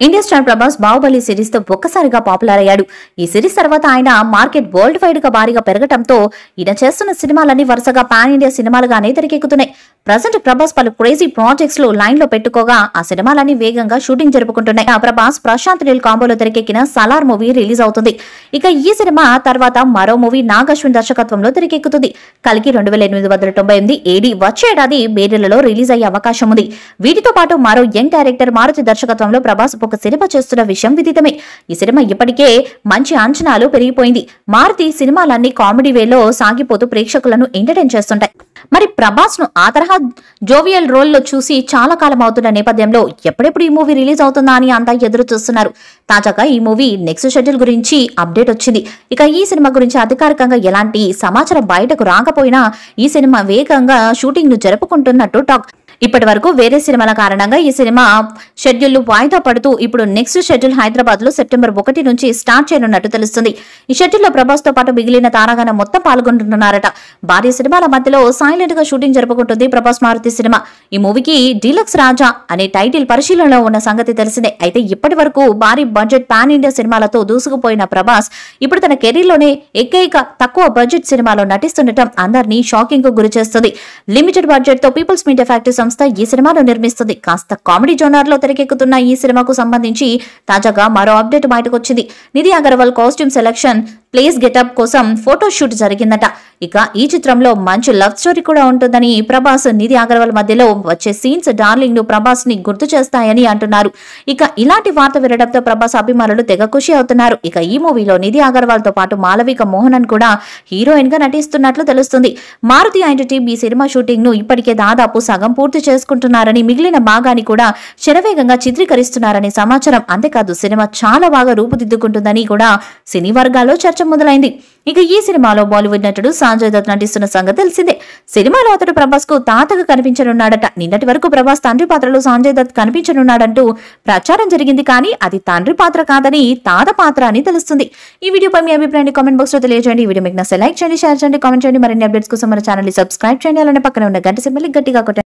India star Prabhas Baahubali సిరీస్తో ఒక్కసారిగా popular అయ్యాడు. ఈ సిరీస్ తర్వాత ఆయన మార్కెట్ వరల్డ్ వైడ్గా భారీగా పెరగటంతో ఈయన చేస్తున్న సినిమాలన్నీ వరుసగా పాన్ ఇండియా సినిమాలుగానే తెరకెక్కుతున్నాయి. ప్రజెంట్ ప్రభాస్ పలు క్రేజీ ప్రాజెక్ట్స్లో లైన్లో పెట్టుకోగా ఆ సినిమాలన్నీ వేగంగా షూటింగ్ జరుపుకుంటున్నాయి. ఆ ప్రభాస్ ప్రశాంత్ నీల్ కాంబోలో తెరకెక్కిన సలార్ మూవీ రిలీజ్ అవుతుంది. ఇక ఈ సినిమా తర్వాత మరో మూవీ నాగశ్విన్ దర్శకత్వంలో తెరకెక్కుతుంది. కలికి రెండు వేల ఎనిమిది వందల తొంభై ఎనిమిది ఏడి వచ్చే ఏడాది బేరెలలో రిలీజ్ అయ్యే అవకాశం ఉంది. వీటితో పాటు మరో యంగ్ డైరెక్టర్ మారుతి దర్శకత్వంలో ప్రభాస్ ఒక సినిమా చేస్తున్న విషయం విదితమే. ఈ సినిమా ఇప్పటికే మంచి అంచనాలు పెరిగిపోయింది. మారుతి సినిమాలన్నీ కామెడీ వేలో సాగిపోతూ ప్రేక్షకులను ఎంటర్టైన్ చేస్తుంటాయి. మరి ప్రభాస్ను ఆ తరహా జోవియల్ రోల్లో చూసి చాలా కాలం అవుతున్న నేపథ్యంలో ఎప్పుడెప్పుడు ఈ మూవీ రిలీజ్ అవుతుందా అని అంతా ఎదురు చూస్తున్నారు. తాజాగా ఈ మూవీ నెక్స్ట్ షెడ్యూల్ గురించి అప్డేట్ వచ్చింది. ఇక ఈ సినిమా గురించి అధికారికంగా ఎలాంటి సమాచారం బయటకు రాకపోయినా ఈ సినిమా వేగంగా షూటింగ్ను జరుపుకుంటున్నట్టు టాక్ ఇప్పటి వరకు వేరే సినిమాల కారణంగా ఈ సినిమా షెడ్యూల్ వాయిదా పడుతూ ఇప్పుడు నెక్స్ట్ షెడ్యూల్ హైదరాబాద్లో సెప్టెంబర్ ఒకటి నుంచి స్టార్ట్ చేయనున్నట్టు తెలుస్తుంది. ఈ షెడ్యూల్లో ప్రభాస్తో పాటు మిగిలిన తారాగణ మొత్తం పాల్గొంటున్నారట భారీ సినిమాల మధ్యలో సైలెంట్గా షూటింగ్ జరుపుకుంటుంది ప్రభాస్ మారుతి సినిమా. ఈ మూవీకి డీలక్స్ రాజా అనే టైటిల్ పరిశీలనలో ఉన్న సంగతి తెలిసిందే. అయితే ఇప్పటి వరకు భారీ బడ్జెట్ పాన్ ఇండియా సినిమాలతో దూసుకుపోయిన ప్రభాస్ ఇప్పుడు తన కెరీర్లోనే ఏకైక తక్కువ బడ్జెట్ సినిమాలో నటిస్తుండటం అందరినీ షాకింగ్కు గురి చేస్తుంది లిమిటెడ్ బడ్జెట్తో పీపుల్స్ మీడియా ఫ్యాక్టరీ సంస్థ ఈ సినిమాను నిర్మిస్తుంది. కాస్త కామెడీ జోనర్లో తెరకెక్కుతున్న ఈ సినిమాకు సంబంధించి తాజాగా మరో update బయటకొచ్చింది. Nidhi Agarwal costume selection place getup కోసం ఫోటో షూట్ జరిగిందట. ఇక ఈ చిత్రంలో మంచి లవ్ స్టోరీ కూడా ఉంటుందని ప్రభాస్ నిధి అగర్వాల్ మధ్యలో వచ్చే సీన్స్ డార్లింగ్ను ప్రభాస్ని గుర్తు చేస్తాయని అంటున్నారు. ఇక ఇలాంటి వార్త వినడంతో ప్రభాస్ అభిమానులు తెగ ఖుషి అవుతున్నారు. ఇక ఈ మూవీలో నిధి అగర్వాల్తో పాటు మాలవిక మోహనన్ కూడా హీరోయిన్గా నటిస్తున్నట్లు తెలుస్తుంది. మారుతి అండ్ ఈ సినిమా షూటింగ్ను ఇప్పటికే దాదాపు సగం పూర్తి చేసుకుంటున్నారని మిగిలిన భాగాన్ని కూడా శరవేగంగా చిత్రీకరిస్తున్నారని సమాచారం. అంతేకాదు సినిమా చాలా బాగా రూపుదిద్దుకుంటుందని కూడా సినీ వర్గాల్లో చర్చ మొదలైంది. ఇక ఈ సినిమాలో బాలీవుడ్ నటుడు సంజయ్ దత్ నటిస్తున్న సంగతి తెలిసిందే. సినిమాలో అతడు ప్రభాస్కు తాతగా కనిపించనున్నాడట. నిన్నటి వరకు ప్రభాస్ తండ్రి పాత్రలో సంజయ్ దత్ కనిపించనున్నాడంటూ ప్రచారం జరిగింది కానీ అది తండ్రి పాత్ర కాదని తాత పాత్ర అని తెలుస్తుంది. ఈ వీడియోపై మీ అభిప్రాయాన్ని కామెంట్ బాక్స్లో తెలియజేయండి. ఈ వీడియో మీకు నచ్చ లైక్ చేయండి షేర్ చేయండి కామెంట్ చేయండి. మరిన్ని అప్డేట్స్ కోసం మన ఛానల్ సబ్స్క్రైబ్ చేయండి. అలానే పక్కన ఉన్న గంట సింబల్ గట్టిగా కొట్టండి.